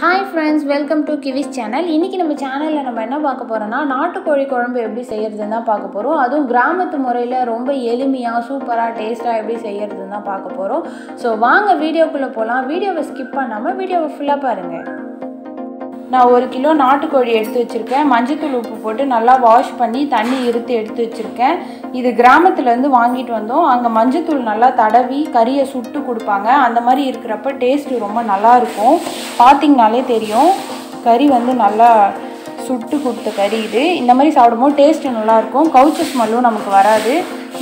Hi friends welcome to கிவிஸ் channel இன்றைக்கி நம்ம சேனலில் நம்ம என்ன பார்க்க போகிறோம்னா நாட்டுக்கோழி குழம்பு எப்படி செய்கிறதுன்னு தான் பார்க்க போகிறோம் அதுவும் கிராமத்து முறையில் ரொம்ப எளிமையாக சூப்பராக டேஸ்ட்டாக எப்படி செய்கிறதுன்னு தான் பார்க்க போகிறோம் ஸோ வாங்க வீடியோக்குள்ளே போகலாம் வீடியோவை ஸ்கிப் பண்ணாமல் வீடியோவை ஃபுல்லாக பாருங்கள் நான் ஒரு கிலோ நாட்டுக்கோழி எடுத்து வச்சுருக்கேன். மஞ்சத்தூள் உப்பு போட்டு நல்லா வாஷ் பண்ணி தண்ணி இருத்து எடுத்து வச்சுருக்கேன். இது கிராமத்துலேருந்து வாங்கிட்டு வந்தோம். அங்கே மஞ்சத்தூள் நல்லா தடவி கறியை சுட்டு கொடுப்பாங்க. அந்த மாதிரி இருக்கிறப்ப டேஸ்ட்டு ரொம்ப நல்லா இருக்கும். தெரியும். கறி வந்து நல்லா சுட்டு கொடுத்த கறி இது. இந்த மாதிரி சாப்பிடும்போது டேஸ்ட்டு நல்லாயிருக்கும் கவுச்ச ஸ்மெல்லும் நமக்கு வராது.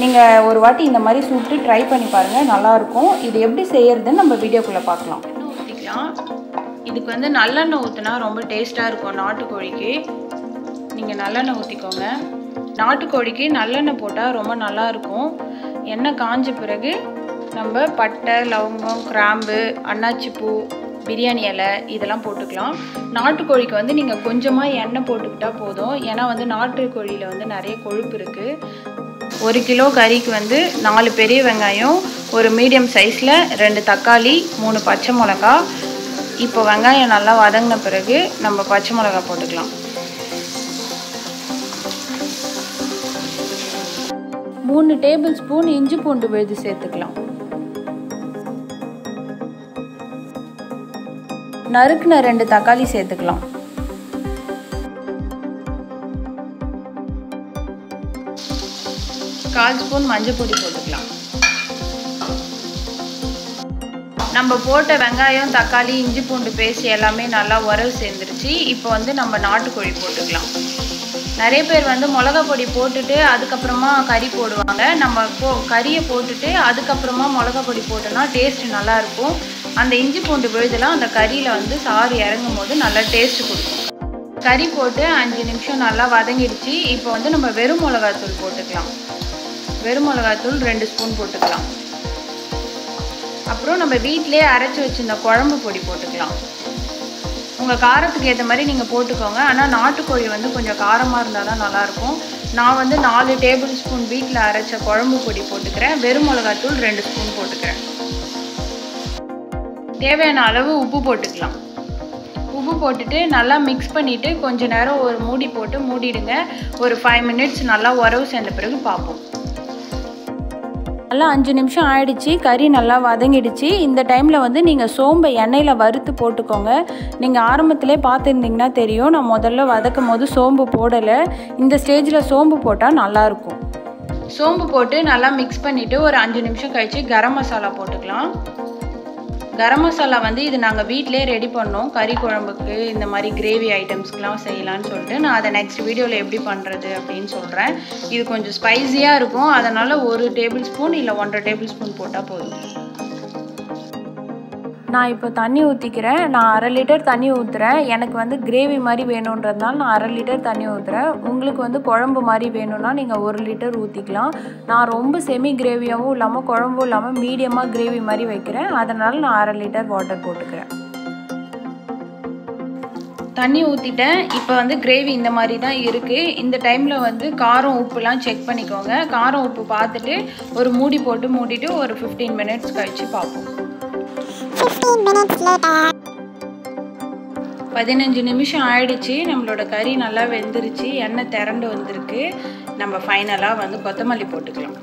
நீங்கள் ஒரு வாட்டி இந்த மாதிரி சுட்டு ட்ரை பண்ணி பாருங்கள் நல்லாயிருக்கும் இது எப்படி செய்யறதுன்னு நம்ம வீடியோக்குள்ளே பார்க்கலாம். ஊற்றிக்கலாம் இதுக்கு வந்து நல்லெண்ணெய் ஊற்றினா ரொம்ப டேஸ்ட்டாக இருக்கும் நாட்டுக்கோழிக்கு. நீங்கள் நல்லெண்ணெய் ஊற்றிக்கோங்க நாட்டுக்கோழிக்கு நல்லெண்ணெய் போட்டால் ரொம்ப நல்லாயிருக்கும் எண்ணெய் காஞ்ச பிறகு நம்ம பட்டை லவங்கம் கிராம்பு அன்னாச்சிப்பூ பிரியாணி இலை இதெல்லாம் போட்டுக்கலாம். நாட்டுக்கோழிக்கு வந்து நீங்கள் கொஞ்சமாக எண்ணெய் போட்டுக்கிட்டால் போதும். ஏன்னா வந்து நாட்டுக்கோழியில் வந்து நிறைய கொழுப்பு இருக்குது ஒரு கிலோ கறிக்கு வந்து நாலு பெரிய வெங்காயம் ஒரு மீடியம் சைஸில் ரெண்டு தக்காளி மூணு பச்சை மிளகா இப்போ வெங்காயம் நல்லா வதங்கின பிறகு நம்ம பச்சை மிளகா போட்டுக்கலாம். மூணு டேபிள் ஸ்பூன் இஞ்சி பூண்டு விழுது சேர்த்துக்கலாம். நறுக்குன ரெண்டு தக்காளி சேர்த்துக்கலாம். கால் ஸ்பூன் மஞ்சள் பொடி போட்டுக்கலாம். நம்ம போட்ட வெங்காயம் தக்காளி இஞ்சி பூண்டு பேஸ்ட் எல்லாமே நல்லா உறவு சேர்ந்துருச்சு. இப்போ வந்து நம்ம நாட்டுக்கோழி போட்டுக்கலாம். நிறைய பேர் வந்து மிளகா பொடி போட்டுட்டு அதுக்கப்புறமா கறி போடுவாங்க. நம்ம போ கறியை போட்டுட்டு அதுக்கப்புறமா மிளகா பொடி போட்டோன்னா டேஸ்ட் நல்லாயிருக்கும் அந்த இஞ்சி பூண்டு விழுதெல்லாம் அந்த கறியில் வந்து சாறு இறங்கும் போது நல்லா டேஸ்ட் கொடுக்கும். கறி போட்டு அஞ்சு நிமிஷம் நல்லா வதங்கிடுச்சு. இப்போ வந்து நம்ம வெறும் மிளகாத்தூள் போட்டுக்கலாம். வெறும் மிளகாத்தூள் ரெண்டு ஸ்பூன் போட்டுக்கலாம். அப்புறம் நம்ம வீட்டிலே அரைச்சி வச்சுருந்த குழம்பு பொடி போட்டுக்கலாம். உங்கள் காரத்துக்கு ஏற்ற மாதிரி நீங்கள் போட்டுக்கோங்க. ஆனால் நாட்டுக்கோழி வந்து கொஞ்சம் காரமாக இருந்தால் தான் நல்லாயிருக்கும். நான் வந்து நாலு டேபிள் ஸ்பூன் வீட்டில் அரைச்ச குழம்பு பொடி போட்டுக்கிறேன். வெறும் மிளகாத்தூள் ரெண்டு ஸ்பூன் போட்டுக்கிறேன். தேவையான அளவு உப்பு போட்டுக்கலாம். உப்பு போட்டுட்டு நல்லா மிக்ஸ் பண்ணிவிட்டு கொஞ்சம் நேரம் ஒரு மூடி போட்டு மூடிடுங்க. ஒரு ஃபைவ் மினிட்ஸ் நல்லா உறவு சேர்ந்த பிறகு பார்ப்போம். நல்லா அஞ்சு நிமிஷம் ஆயிடுச்சு கறி நல்லா வதங்கிடுச்சு. இந்த டைமில் வந்து நீங்கள் சோம்பை எண்ணெயில் வறுத்து போட்டுக்கோங்க. நீங்கள் ஆரம்பத்திலே பார்த்துருந்தீங்கன்னா தெரியும் நான் முதல்ல வதக்கும் போது சோம்பு போடலை. இந்த ஸ்டேஜில் சோம்பு போட்டால் நல்லாயிருக்கும் சோம்பு போட்டு நல்லா மிக்ஸ் பண்ணிவிட்டு ஒரு அஞ்சு நிமிஷம் கழித்து கரம் மசாலா போட்டுக்கலாம். கரம் மசாலா வந்து இது நாங்கள் வீட்டிலே ரெடி பண்ணோம். கறி குழம்புக்கு இந்த மாதிரி கிரேவி ஐட்டம்ஸ்க்கெலாம் செய்யலான்னு சொல்லிட்டு நான் அதை நெக்ஸ்ட் வீடியோவில் எப்படி பண்ணுறது அப்படின்னு சொல்கிறேன் இது கொஞ்சம் ஸ்பைஸியாக இருக்கும். அதனால் ஒரு டேபிள் ஸ்பூன் இல்லை ஒன்றரை டேபிள் ஸ்பூன் போட்டால் போதும். நான் இப்போ தண்ணி ஊற்றிக்கிறேன் நான் அரை லிட்டர் தண்ணி ஊற்றுறேன் எனக்கு வந்து கிரேவி மாதிரி வேணுன்றதுனால நான் அரை லிட்டர் தண்ணி ஊற்றுறேன் உங்களுக்கு வந்து குழம்பு மாதிரி வேணும்னா நீங்கள் ஒரு லிட்டர் ஊற்றிக்கலாம் நான் ரொம்ப செமி கிரேவியாகவும் இல்லாமல் குழம்பும் இல்லாமல் மீடியமாக கிரேவி மாதிரி வைக்கிறேன். அதனால் நான் அரை லிட்டர் வாட்டர் போட்டுக்கிறேன். தண்ணி ஊற்றிட்டேன் இப்போ வந்து கிரேவி இந்த மாதிரி தான் இருக்குது இந்த டைமில் வந்து காரம் உப்புலாம் செக் பண்ணிக்கோங்க. காரம் உப்பு பார்த்துட்டு ஒரு மூடி போட்டு மூடிட்டு ஒரு ஃபிஃப்டீன் மினிட்ஸ் கழித்து பார்ப்போம். பதினஞ்சு நிமிஷம் ஆயிடுச்சு. நம்மளோட கறி நல்லா வெந்துருச்சு. எண்ணெய் திரண்டு வந்திருக்கு. நம்ம ஃபைனலாக வந்து கொத்தமல்லி போட்டுக்கலாம்.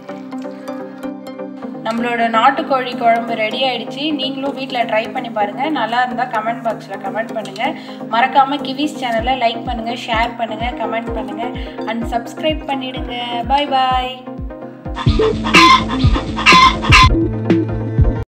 நம்மளோட நாட்டுக்கோழி குழம்பு ரெடி ஆயிடுச்சு. நீங்களும் வீட்டில் ட்ரை பண்ணி பாருங்கள் நல்லா இருந்தால் கமெண்ட் பாக்ஸில் கமெண்ட் பண்ணுங்கள் மறக்காமல் கிவிஸ் சேனலை லைக் பண்ணுங்கள் ஷேர் பண்ணுங்கள் கமெண்ட் பண்ணுங்கள் அண்ட் சப்ஸ்கிரைப் பண்ணிடுங்க. பாய் பாய்